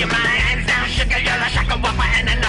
your hands down, sugar, you're a shaka whopper and a